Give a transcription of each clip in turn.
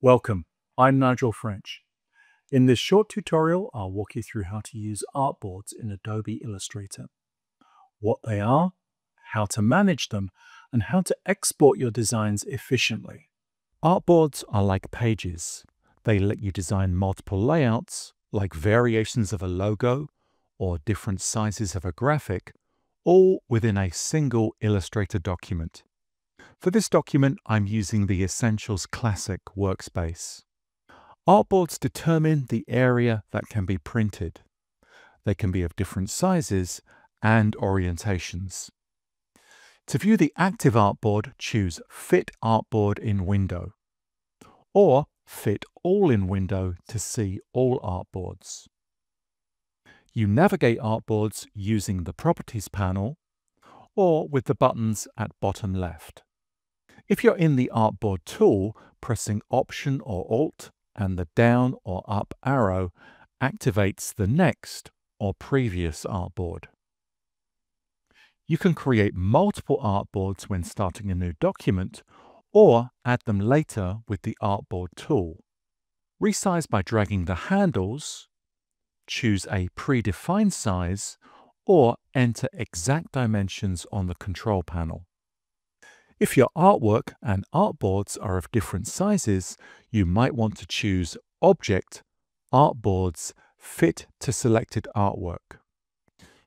Welcome, I'm Nigel French. In this short tutorial, I'll walk you through how to use artboards in Adobe Illustrator, what they are, how to manage them, and how to export your designs efficiently. Artboards are like pages. They let you design multiple layouts, like variations of a logo or different sizes of a graphic, all within a single Illustrator document. For this document, I'm using the Essentials Classic workspace. Artboards determine the area that can be printed. They can be of different sizes and orientations. To view the active artboard, choose Fit Artboard in Window or Fit All in Window to see all artboards. You navigate artboards using the Properties panel or with the buttons at bottom left. If you're in the Artboard tool, pressing Option or Alt and the down or up arrow activates the next or previous artboard. You can create multiple artboards when starting a new document or add them later with the Artboard tool. Resize by dragging the handles, choose a predefined size, or enter exact dimensions on the control panel. If your artwork and artboards are of different sizes, you might want to choose Object, Artboards, Fit to Selected Artwork.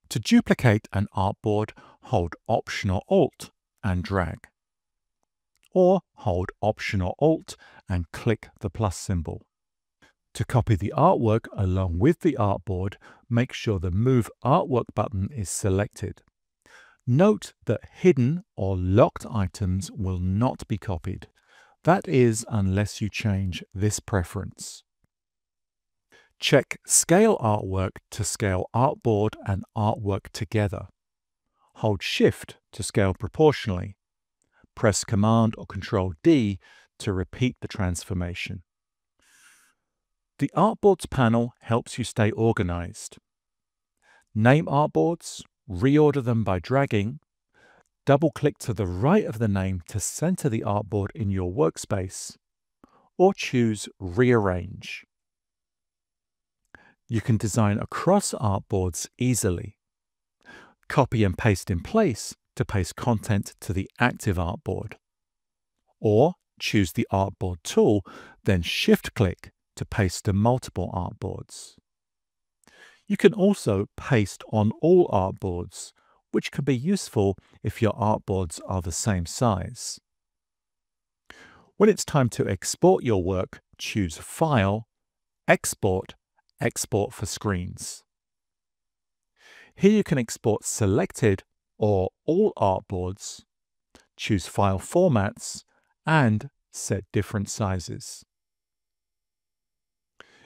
To duplicate an artboard, hold Option or Alt and drag. Or hold Option or Alt and click the plus symbol. To copy the artwork along with the artboard, make sure the Move Artwork button is selected. Note that hidden or locked items will not be copied. That is, unless you change this preference. Check Scale Artwork to scale artboard and artwork together. Hold Shift to scale proportionally. Press Command or Control D to repeat the transformation. The Artboards panel helps you stay organized. Name artboards, reorder them by dragging, double click to the right of the name to center the artboard in your workspace, or choose Rearrange. You can design across artboards easily. Copy and paste in place to paste content to the active artboard. Or choose the artboard tool, then shift click to paste to multiple artboards. You can also paste on all artboards, which can be useful if your artboards are the same size. When it's time to export your work, choose File, Export, Export for Screens. Here you can export selected or all artboards, choose file formats, and set different sizes.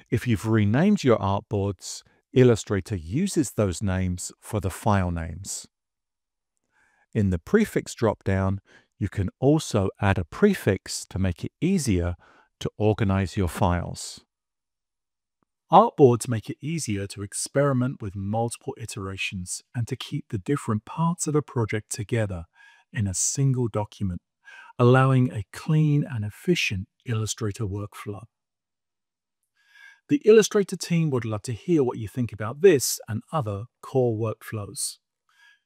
If you've renamed your artboards, Illustrator uses those names for the file names. In the prefix dropdown, you can also add a prefix to make it easier to organize your files. Artboards make it easier to experiment with multiple iterations and to keep the different parts of a project together in a single document, allowing a clean and efficient Illustrator workflow. The Illustrator team would love to hear what you think about this and other core workflows.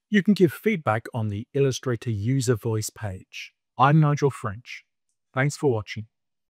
You can give feedback on the Illustrator user voice page. I'm Nigel French. Thanks for watching.